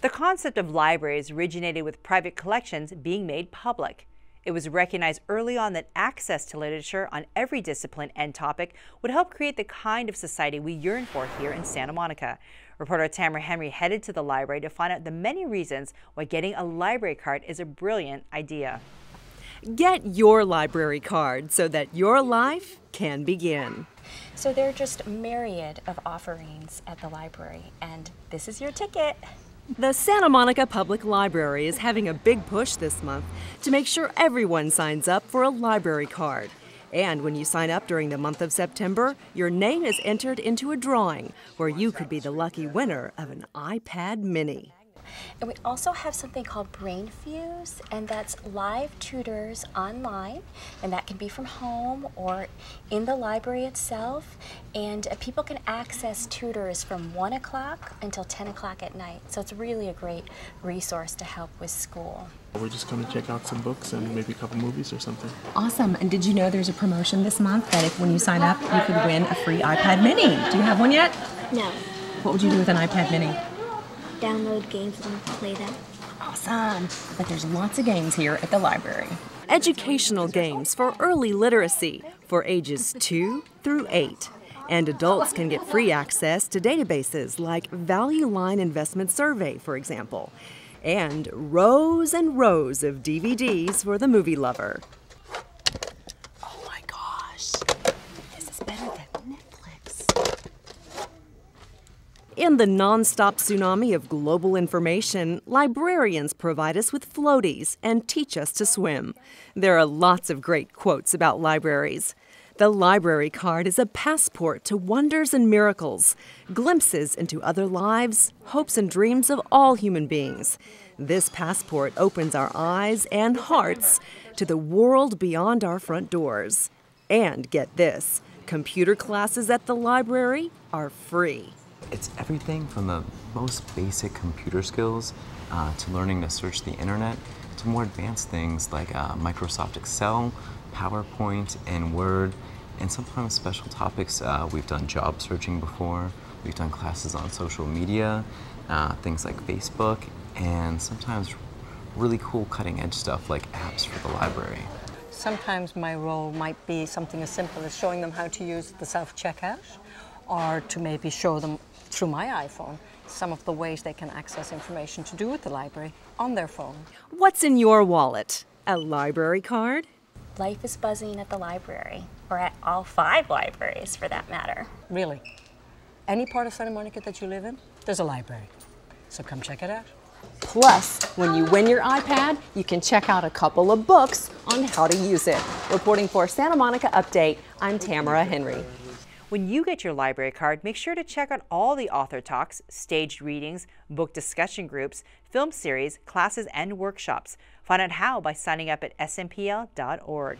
The concept of libraries originated with private collections being made public. It was recognized early on that access to literature on every discipline and topic would help create the kind of society we yearn for here in Santa Monica. Reporter Tamara Henry headed to the library to find out the many reasons why getting a library card is a brilliant idea. Get your library card so that your life can begin. So there are just myriad of offerings at the library, and this is your ticket. The Santa Monica Public Library is having a big push this month to make sure everyone signs up for a library card. And when you sign up during the month of September, your name is entered into a drawing where you could be the lucky winner of an iPad mini. And we also have something called BrainFuse, and that's live tutors online, and that can be from home or in the library itself. And uh, people can access tutors from 1 o'clock until 10 o'clock at night. So it's really a great resource to help with school. We're just going to check out some books and maybe a couple movies or something. Awesome. And did you know there's a promotion this month that if when you sign up, you could win a free iPad mini? Do you have one yet? No. What would you do with an iPad mini? Download games and play them. Awesome. But there's lots of games here at the library. Educational games for early literacy for ages 2 through 8. And adults can get free access to databases like Value Line Investment Survey, for example, and rows and rows of DVDs for the movie lover. In the nonstop tsunami of global information, librarians provide us with floaties and teach us to swim. There are lots of great quotes about libraries. The library card is a passport to wonders and miracles, glimpses into other lives, hopes and dreams of all human beings. This passport opens our eyes and hearts to the world beyond our front doors. And get this computer classes at the library are free. It's everything from the most basic computer skills uh, to learning to search the internet to more advanced things like uh, Microsoft Excel, PowerPoint, and Word, and sometimes special topics. Uh, we've done job searching before, we've done classes on social media, uh, things like Facebook, and sometimes really cool cutting edge stuff like apps for the library. Sometimes my role might be something as simple as showing them how to use the self-checkout or to maybe show them through my iPhone some of the ways they can access information to do with the library on their phone. What's in your wallet? A library card? Life is buzzing at the library, or at all five libraries for that matter. Really? Any part of Santa Monica that you live in, there's a library. So come check it out. Plus, when you win your iPad, you can check out a couple of books on how to use it. Reporting for Santa Monica Update, I'm Tamara Henry. When you get your library card, make sure to check out all the author talks, staged readings, book discussion groups, film series, classes, and workshops. Find out how by signing up at smpl.org.